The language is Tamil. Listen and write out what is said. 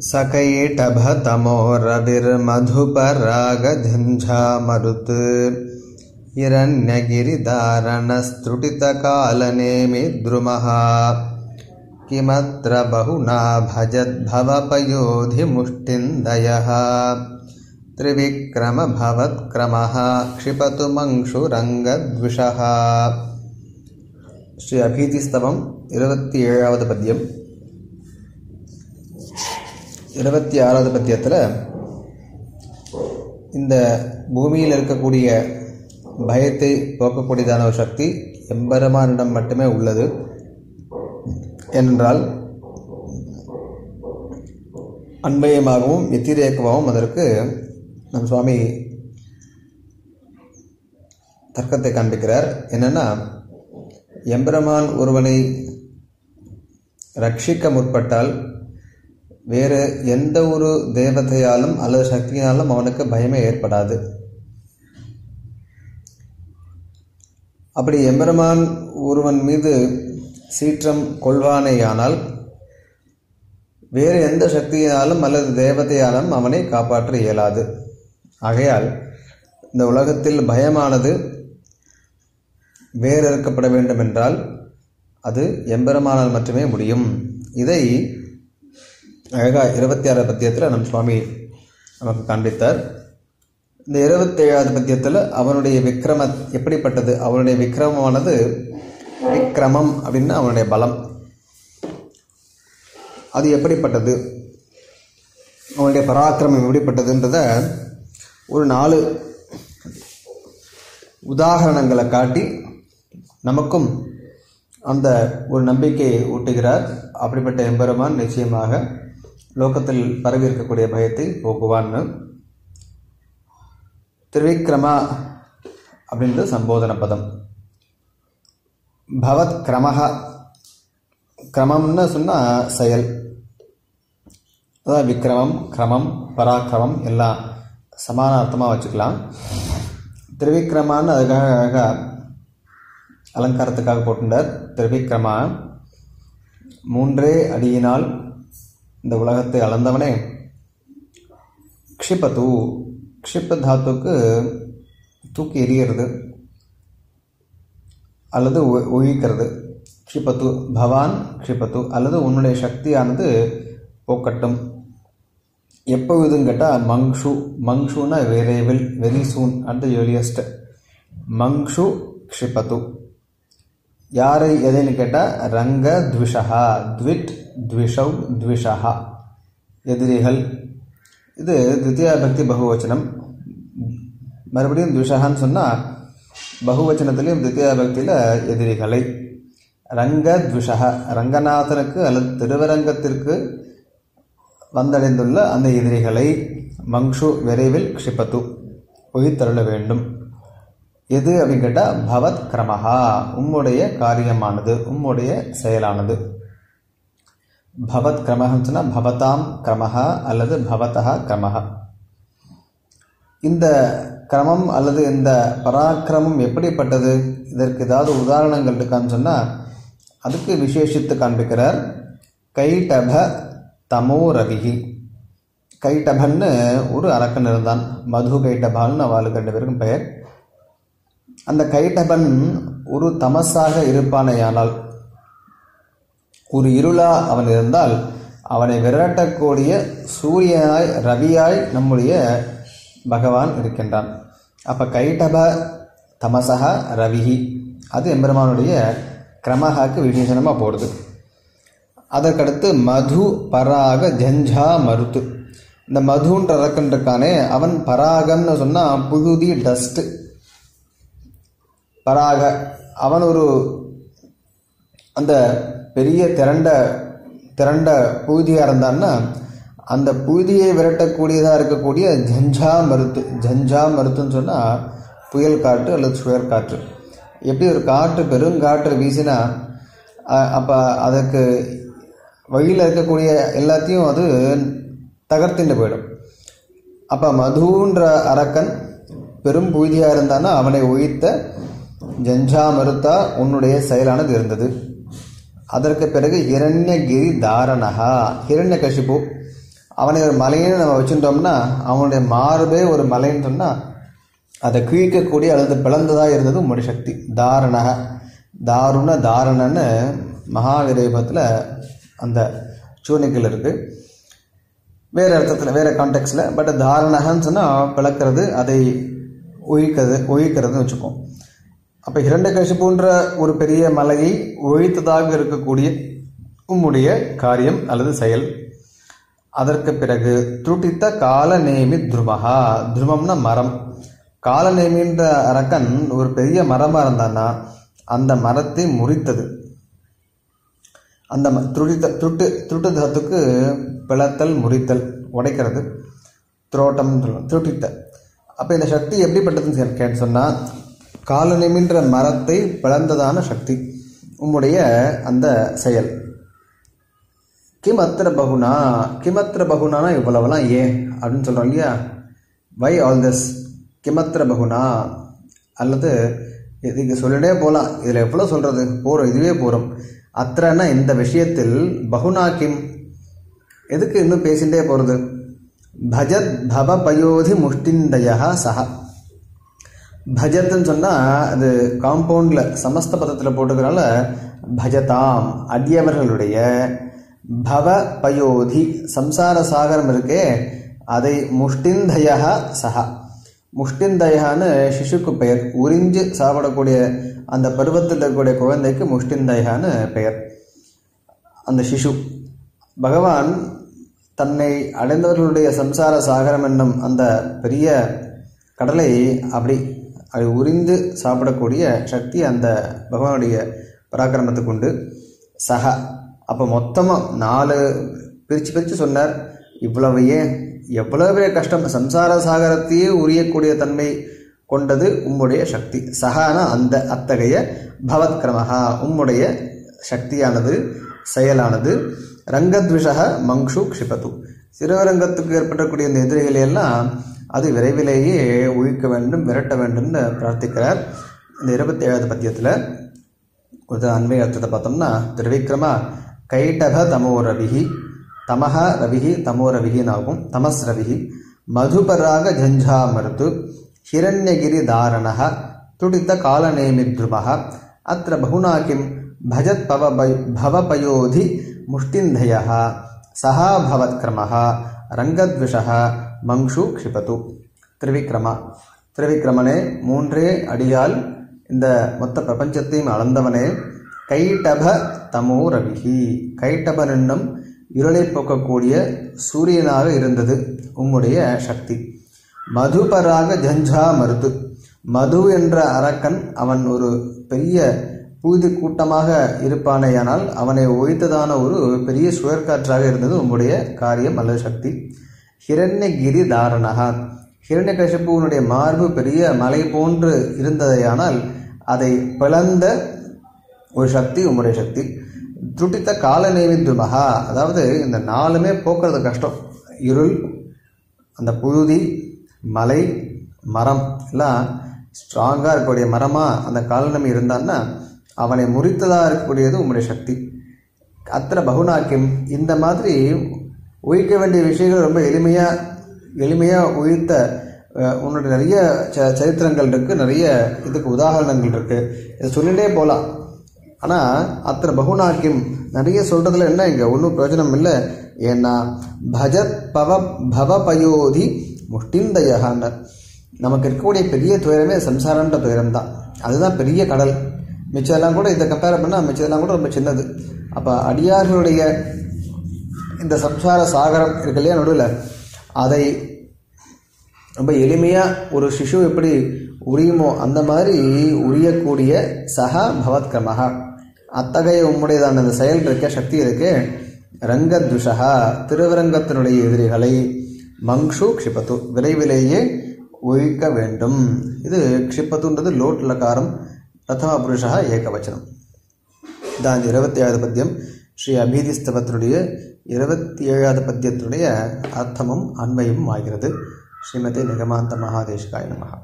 सकैटभतमो रविर्मधुपरागझञ्झामरुत् हिरण्यगिरिदारणस्त्रुटितकालनेमि किमत्र बहुना भजद्भवपयोधिमुष्टिन्दयः। त्रिविक्रमभवत्क्रमः क्षिपतु मङ्क्षुरङ्गद्विषः श्री अभीतिस्तवम् इरवत्येळावद् पद्यम्। இருபத்தி ஆறாவது பத்தியத்தில் இந்த பூமியில் இருக்கக்கூடிய பயத்தை போக்கக்கூடியதான ஒரு சக்தி எம்பெருமானிடம் மட்டுமே உள்ளது. என்றால் அன்பயமாகவும் வெத்திரேக்கமாகவும் அதற்கு நம் சுவாமி தர்க்கத்தை காண்பிக்கிறார். என்னென்னா எம்பெருமான் ஒருவனை ரட்சிக்க முற்பட்டால் வேறு எந்த ஒரு தேவதையாலும் அல்லது சக்தியாலும் அவனுக்கு பயமே ஏற்படாது. அப்படி எம்பெருமான் ஒருவன் மீது சீற்றம் கொள்வானேயானால் வேறு எந்த சக்தியினாலும் அல்லது தேவதையாலும் அவனை காப்பாற்ற இயலாது. ஆகையால் இந்த உலகத்தில் பயமானது வேறறுக்கப்பட வேண்டும் என்றால் அது எம்பெருமானால் மட்டுமே முடியும். இதை அழகா இருபத்தி ஆறாவது பத்தியத்தில் நம் சுவாமி நமக்கு காண்பித்தார். இந்த இருபத்தேழாவது பத்தியத்தில் அவனுடைய விக்ரம எப்படிப்பட்டது? அவனுடைய விக்ரமமானது விக்ரமம் அப்படின்னா அவனுடைய பலம். அது எப்படிப்பட்டது? அவனுடைய பராக்கிரமம் எப்படிப்பட்டதுன்றத ஒரு நாலு உதாகரணங்களை காட்டி நமக்கும் அந்த ஒரு நம்பிக்கையை ஊட்டுகிறார். அப்படிப்பட்ட எம்பெருமான் நிச்சயமாக லோகத்தில் பரவி இருக்கக்கூடிய பயத்தை போக்குவான்னு திருவிக்ரமா அப்படின்றது சம்போதன பதம். பவத் கிரமஹ கிரமம்னு சொன்னால் செயல். அதான் விக்ரமம் கிரமம் பராக்கிரமம் எல்லாம் சமான அர்த்தமாக வச்சுக்கலாம். திருவிக்ரமான்னு அதுக்காக அலங்காரத்துக்காக போட்டுட்டார் திருவிக்ரமா மூன்றே அடியினால் இந்த உலகத்தை அளந்தவனே. க்ஷிபத்து க்ஷிப்ப தாத்துக்கு தூக்கி எறிகிறது. அல்லது ஒழிக்கிறது க்ஷிபத்து பவான் க்ஷிபத்து அல்லது உன்னுடைய சக்தியானது போக்கட்டும். எப்பொழுதும் கேட்டால் மங்ஷு மங்ஷுனா விரைவில் very soon at the earliest மங்ஷு க்ஷிபத்து யாரை எதைன்னு கேட்டால் ரங்க த்விஷா த்விட் த்விஷவ் த்விஷா எதிரிகள் இது தித்தியா பக்தி பகுவச்சனம் மறுபடியும் த்விஷகான்னு சொன்னால் பகுவச்சனத்திலையும் தித்தியா பக்தியில் எதிரிகளை ரங்க த்விஷா ரங்கநாதனுக்கு அல்லது திருவரங்கத்திற்கு வந்தடைந்துள்ள அந்த எதிரிகளை மங்ஷு விரைவில் க்ஷிப்பத்து பொய்த்தருள வேண்டும். எது அப்படின்னு கேட்டால் பவத் கிரமஹா உம்முடைய காரியமானது உம்முடைய செயலானது பவத் கிரமஹன்னு சொன்னால் பவதாம் கிரமஹா அல்லது பவதா கிரமஹா. இந்த கிரமம் அல்லது இந்த பராக்கிரமம் எப்படிப்பட்டது? இதற்கு ஏதாவது உதாரணங்கள் இருக்கான்னு சொன்னால் அதுக்கு விசேஷித்து காண்பிக்கிறார் கைடப தமோ ரவிகி கைடபன்னு ஒரு அரக்கன் இருந்தான் மது கைட்டபால்னு அவளுக்கு ரெண்டு பேருக்கும் பெயர். அந்த கைட்டபன் ஒரு தமசாக இருப்பானேயானால் ஒரு இருளா அவன் இருந்தால் அவனை விரட்டக்கூடிய சூரியனாய் ரவியாய் நம்முடைய பகவான் இருக்கின்றான். அப்போ கைட்டப தமசகா ரவிகி அது எம்பெருமானுடைய கிரமஹாக்கு விசேஷனமாக போடுது. அதற்கடுத்து மது பராக ஜஞ்சா மருத்து. இந்த மதுன்ற ரக்கன் இருக்கானே அவன் பராகம்னு சொன்னால் புழுதி டஸ்ட்டு பராக. அவன் ஒரு அந்த பெரிய திரண்ட திரண்ட புழுதியாக இருந்தான்னா அந்த புழுதியை விரட்டக்கூடியதாக இருக்கக்கூடிய ஜஞ்சா மருத்து ஜஞ்சா மருத்துன்னு சொன்னால் புயல் காற்று அல்லது சுயல் காற்று. எப்படி ஒரு காற்று பெருங்காற்று வீசினா அப்போ அதுக்கு வழியில் இருக்கக்கூடிய எல்லாத்தையும் அது தகர்த்துட்டு போயிடும். அப்போ மதுன்ற அரக்கன் பெரும் பூஜியாக இருந்தானா அவனை ஒழித்த ஜஞ்சா மறுத்தா உன்னுடைய செயலானது இருந்தது. அதற்கு பிறகு இரண்யகிரி தாரணகா ஹிரண்ய கஷிப்பு அவனை ஒரு மலைன்னு நம்ம வச்சுட்டோம்னா அவனுடைய மார்பே ஒரு மலைன்னு சொன்னால் அதை கிழிக்கக்கூடிய அல்லது பிளந்ததாக இருந்தது உம்முடைய சக்தி. தாரணக தாருண தாரணன்னு மகாவிரேபத்தில் அந்த சூனிக்கில் இருக்குது வேறு அர்த்தத்தில் வேறு கான்டெக்ட்ஸில் பட் தாரணகன்னு சொன்னால் பிளக்கிறது அதை ஒழிக்கிறது ஒழிக்கிறதுன்னு வச்சுப்போம். அப்போ இரண்டகசிப்புன்ற ஒரு பெரிய மலையை ஒழித்ததாக இருக்கக்கூடிய உம்முடைய காரியம் அல்லது செயல். அதற்கு பிறகு துருட்டித்த காலநேமி துருமகா துருமம்னா மரம். காலநேமின்ற அரக்கன் ஒரு பெரிய மரமாக இருந்தான்னா அந்த மரத்தை முறித்தது. அந்த ம- துருட்டித்த துருட்டு துருட்டு தத்துக்கு பிளத்தல் முறித்தல் உடைக்கிறது. துரோட்டம் திருட்டித்த. அப்போ இந்த சக்தி எப்படிப்பட்டதுன்னு கேட்டு சொன்னால் கால நிமின்ற மரத்தை பிளந்ததான சக்தி. உம்முடைய அந்த செயல். கிம் அத்திர பகுனா கிமத்திர பகுனானா இவ்வளவெல்லாம் ஏன் அப்படின்னு சொல்கிறோம் இல்லையா? வை ஆல் திஸ் கிமத்திர பகுனா அல்லது இதுக்கு சொல்லிட்டே போகலாம் இதில் எவ்வளோ சொல்கிறது போகிறோம் இதுவே போகிறோம் அத்திரன்னா இந்த விஷயத்தில் பகுனா கிம். எதுக்கு இன்னும் பேசிகிட்டே போகிறது பஜத் பவ பயோதி முஷ்டிந்தயா சஹா. பஜத்துன்னு சொன்னால் அது காம்பவுண்டில் சமஸ்த பதத்தில் போட்டுக்கிறனால பஜதாம் அடியவர்களுடைய பவ பயோதி சம்சார சாகரம் இருக்கே அதை முஷ்டிந்தயா சஹா. முஷ்டிந்தயான்னு சிசுக்கு பெயர். உறிஞ்சு சாப்பிடக்கூடிய அந்த பருவத்தில் இருக்கக்கூடிய குழந்தைக்கு முஷ்டிந்தயான்னு பெயர். அந்த சிசு. பகவான் தன்னை அடைந்தவர்களுடைய சம்சார சாகரம் என்னும் அந்த பெரிய கடலை அப்படி அது உறிந்து சாப்பிடக்கூடிய சக்தி அந்த பகவானுடைய பராக்கிரமத்துக்கு உண்டு. சக அப்போ மொத்தமாக நாலு பிரித்து பிரித்து சொன்னார். இவ்வளவு ஏன்? எவ்வளவு பெரிய கஷ்டம். சம்சார சாகரத்தையே உரியக்கூடிய தன்மை கொண்டது உம்முடைய சக்தி. சகானா அந்த அத்தகைய பவத்கிரமஹா. உம்முடைய சக்தியானது செயலானது. ரங்கத்விஷக மங்ஷு க்ஷிபது. சிறுவரங்கத்துக்கு ஏற்படக்கூடிய இந்த எதிரிகளையெல்லாம் அது விரைவிலேயே ஒழிக்க வேண்டும் விரட்ட வேண்டும்னு பிரார்த்திக்கிறார் இந்த இருபத்தி ஏழாவது பத்தியத்தில் ஒரு அண்மை அர்த்தத்தை பார்த்தோம்னா திரிவிக்ரமா கைடப தமோ ரவிஹி தமஹ ரவிஹி தமோ ரவிஹின்னு ஆகும் தமஸ் ரவிஹி மதுபராக ஜஞ்சா மருத்து ஹிரண்யகிரி தாரணः துடித்த காலநேமித்ருமः அத்திர பகுனா கிம் भजत् पव भवपयोधि मुष्टिन्धयः सहा भवत्क्रमः ரங்கத்விஷः மங்ஷு க்ஷிபது திரிவிக்ரமா. திரிவிக்ரமனே மூன்றே அடியால் இந்த மொத்த பிரபஞ்சத்தையும் அளந்தவனே. கைடப தமோ ரவிஹி. கைடபன் என்னும் இருளை போக்கக்கூடிய சூரியனாக இருந்தது உம்முடைய சக்தி. மதுபராக ஜஞ்சா மருது. மது என்ற அரக்கன் அவன் ஒரு பெரிய பூதி கூட்டமாக இருப்பானேயானால் அவனை ஒழித்ததான ஒரு பெரிய சுழற்காற்றாக இருந்தது உம்முடைய காரியம் அல்லது சக்தி. ஹிரண்யகிரி தாரணகா ஹிரண்யகசிப்புவனுடைய மார்பு பெரிய மலை போன்று இருந்ததையானால் அதை பிளந்த ஒரு சக்தி உம்முடைய சக்தி. துடித்த கால துமகா அதாவது இந்த நாலுமே போக்குறது கஷ்டம். இருள் அந்த புழுதி மலை மரம் எல்லாம் ஸ்ட்ராங்காக இருக்கக்கூடிய மரமாக அந்த காலநமி இருந்தான்னா அவனை முறித்ததாக இருக்கக்கூடியது உம்முடைய சக்தி. அத்தனை பகுநாக்கியம் இந்த மாதிரி உயிர்க்க வேண்டிய விஷயங்கள் ரொம்ப எளிமையாக எளிமையாக உயிர்த்த உன்னோட உன்னுடைய நிறைய ச சரித்திரங்கள் இருக்குது நிறைய இதுக்கு உதாரணங்கள் இருக்குது இதை சொல்லிகிட்டே போகலாம் ஆனால் அத்தனை பகுநாக்கியம் நிறைய சொல்கிறதுல என்ன இங்கே? ஒன்றும் பிரயோஜனம் இல்லை. ஏன்னா பஜத் பவ பவ பயோதி முஷ்டிந்தயகான்ற நமக்கு இருக்கக்கூடிய பெரிய துயரமே சம்சாரன்ற துயரம் தான் அதுதான் பெரிய கடல். மிச்சம் கூட இதை கம்பேர் பண்ணால் மிச்சதெல்லாம் கூட ரொம்ப சின்னது. அப்போ அடியார்களுடைய இந்த சம்சார சாகரம் இருக்கு இல்லையா நடுவில்? அதை ரொம்ப எளிமையாக ஒரு சிசு எப்படி உரியுமோ அந்த மாதிரி உரியக்கூடிய சகா பவத்கமகா அத்தகைய உம்முடையதான அந்த செயல் இருக்க சக்தி இருக்கு. ரங்கத்விஷகா திருவரங்கத்தினுடைய எதிரிகளை மங்ஷு க்ஷிபத்து விரைவிலேயே ஒழிக்க வேண்டும். இது க்ஷிப்பத்துன்றது லோட் லகாரம் பிரதம புருஷா ஏகவச்சனம். இதான் இருபத்தி ஏழாவது பத்தியம் ஸ்ரீ அபீதிஸ்தவத்தினுடைய இருபத்தி ஏழாவது பத்தியத்தினுடைய அர்த்தமும் அண்மையும் ஆகிறது. ஸ்ரீமதி நிகமாந்த மகாதேஷ்காய நமகா